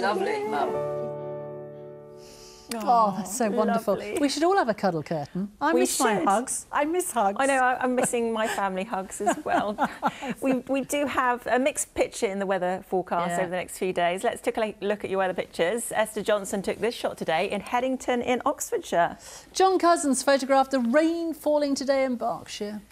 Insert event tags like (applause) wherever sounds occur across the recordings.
Lovely, Mum. Oh, that's so wonderful. lovely. We should all have a cuddle curtain. I We miss my hugs. I miss hugs. I know, I- I'm missing my family hugs as well. (laughs) we, we do have a mixed picture in the weather forecast Yeah. over the next few days. Let's take a look at your weather pictures. Esther Johnson took this shot today in Headington in Oxfordshire. John Cousins photographed the rain falling today in Berkshire.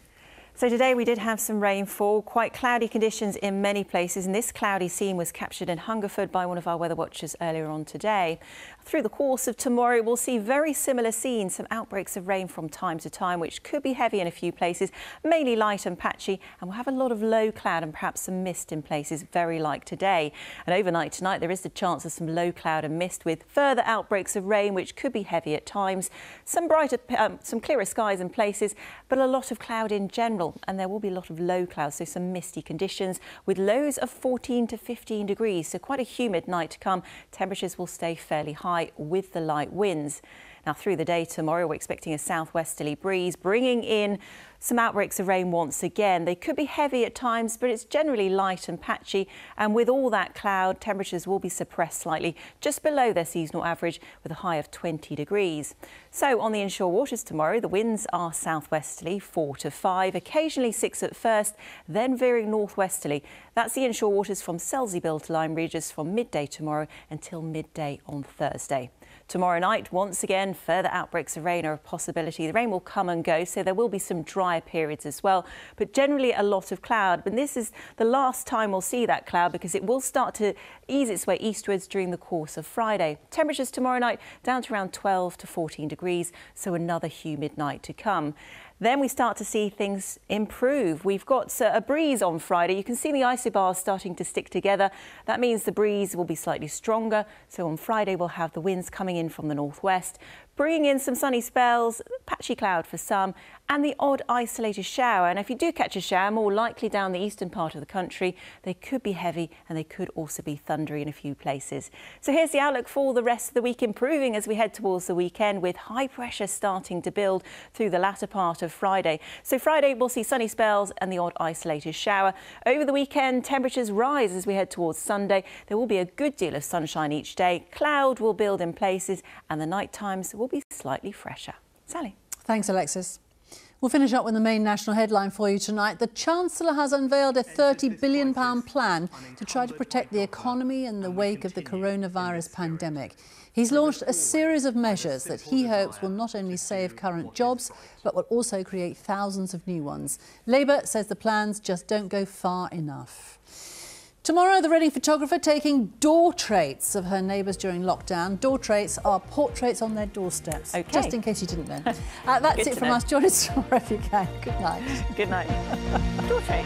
So today we did have some rainfall, quite cloudy conditions in many places, and this cloudy scene was captured in Hungerford by one of our weather watchers earlier on today. Through the course of tomorrow, we'll see very similar scenes, some outbreaks of rain from time to time, which could be heavy in a few places, mainly light and patchy, and we'll have a lot of low cloud and perhaps some mist in places, very like today. And overnight tonight, there is the chance of some low cloud and mist with further outbreaks of rain, which could be heavy at times, some brighter, um, some clearer skies in places, but a lot of cloud in general, and there will be a lot of low clouds, so some misty conditions with lows of 14 to 15 degrees, so quite a humid night to come. Temperatures will stay fairly high with the light winds. Now, through the day tomorrow, we're expecting a southwesterly breeze, bringing in some outbreaks of rain once again. They could be heavy at times, but it's generally light and patchy. And with all that cloud, temperatures will be suppressed slightly, just below their seasonal average, with a high of 20 degrees. So, on the inshore waters tomorrow, the winds are southwesterly, 4 to 5, occasionally 6 at first, then veering northwesterly. That's the inshore waters from Selsey Bill to Lyme Regis from midday tomorrow until midday on Thursday. Tomorrow night, once again, further outbreaks of rain are a possibility. The rain will come and go, so there will be some drier periods as well, but generally a lot of cloud. But this is the last time we'll see that cloud because it will start to ease its way eastwards during the course of Friday. Temperatures tomorrow night down to around 12 to 14 degrees, so another humid night to come. Then we start to see things improve. We've got uh, a breeze on Friday. You can see the isobars starting to stick together. That means the breeze will be slightly stronger. So on Friday, we'll have the winds coming in from the northwest, bringing in some sunny spells, patchy cloud for some, and the odd isolated shower. And if you do catch a shower, more likely down the eastern part of the country, they could be heavy and they could also be thundery in a few places. So here's the outlook for the rest of the week, improving as we head towards the weekend with high pressure starting to build through the latter part of Friday. So Friday, we'll see sunny spells and the odd isolated shower. Over the weekend, temperatures rise as we head towards Sunday. There will be a good deal of sunshine each day. Cloud will build in places and the night times will be slightly fresher. Sally. Thanks, Alexis. We'll finish up with the main national headline for you tonight. The Chancellor has unveiled a £30 billion plan to try to protect the economy in the wake of the coronavirus pandemic. He's launched a series of measures that he hopes will not only save current jobs, but will also create thousands of new ones. Labour says the plans just don't go far enough. Tomorrow, the Reading photographer taking door traits of her neighbours during lockdown. Door traits are portraits on their doorsteps. Okay. Just in case you didn't know. Uh, (laughs) that's Good it from know. us. Join us (laughs) tomorrow if you can. Good night. Good night. Daughter.